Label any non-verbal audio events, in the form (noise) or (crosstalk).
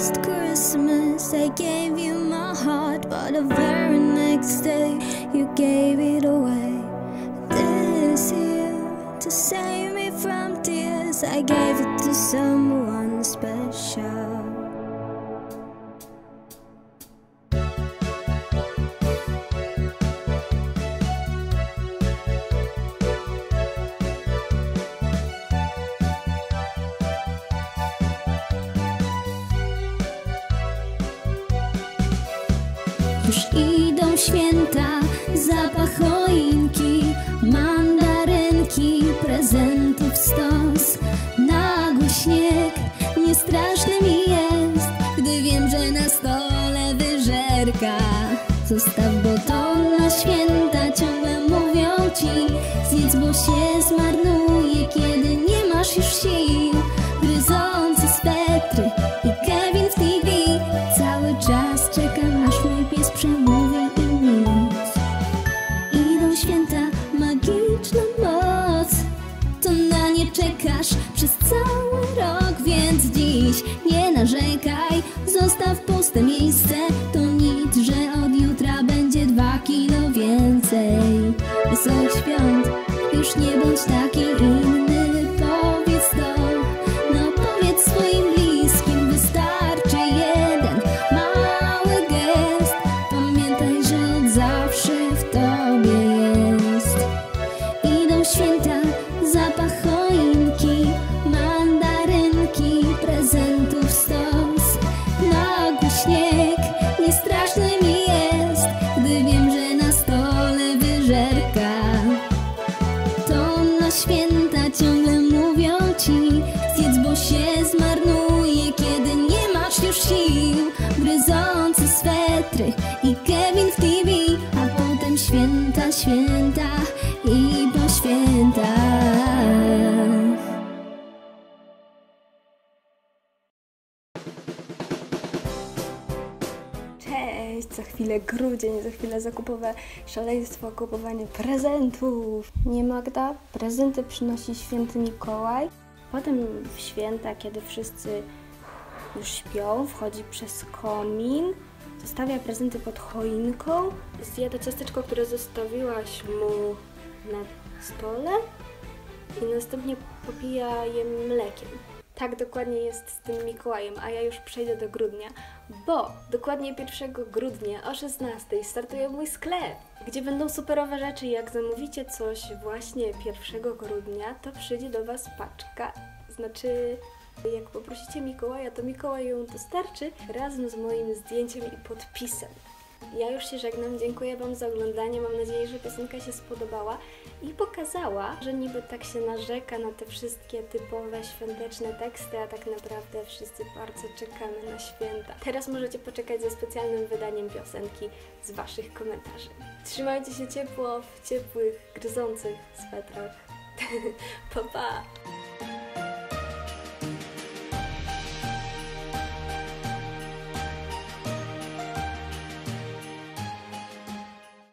last Christmas I gave you my heart, but the very next day you gave it away. This year, to save me from tears, I gave it to someone Już idą święta, zapach choinki, mandarynki, prezentów stos. Nagły śnieg, niestraszny mi jest, gdy wiem, że na stole wyżerka. Zostaw, bo to na święta ciągle mówią ci, zjedz, bo się zmarnuje, kiedy nie masz już sił. Czekasz przez cały rok Więc dziś nie narzekaj. Zostaw puste miejsce To nic, że od jutra będzie dwa kilo więcej. Wesołych świąt Już nie bądź taki święta ciągle mówią ci Zjedz, bo się zmarnuje, kiedy nie masz już sił. Gryzące swetry i Kevin w Cześć! Za chwilę grudzień, za chwilę zakupowe szaleństwo, kupowanie prezentów. Nie Magda, prezenty przynosi święty Mikołaj. Potem w święta, kiedy wszyscy już śpią, wchodzi przez komin, zostawia prezenty pod choinką, zjada ciasteczko, które zostawiłaś mu na stole i następnie popija je mlekiem. Tak dokładnie jest z tym Mikołajem, a ja już przejdę do grudnia, bo dokładnie 1 grudnia o 16 startuje mój sklep, gdzie będą superowe rzeczy. Jak zamówicie coś właśnie 1 grudnia, to przyjdzie do Was paczka. Znaczy, jak poprosicie Mikołaja, to Mikołaj ją dostarczy razem z moim zdjęciem i podpisem. Ja już się żegnam, dziękuję Wam za oglądanie. Mam nadzieję, że piosenka się spodobała i pokazała, że niby tak się narzeka na te wszystkie typowe świąteczne teksty, a tak naprawdę wszyscy bardzo czekamy na święta. Teraz możecie poczekać ze specjalnym wydaniem piosenki z Waszych komentarzy. Trzymajcie się ciepło w ciepłych, gryzących swetrach. (laughs) pa pa!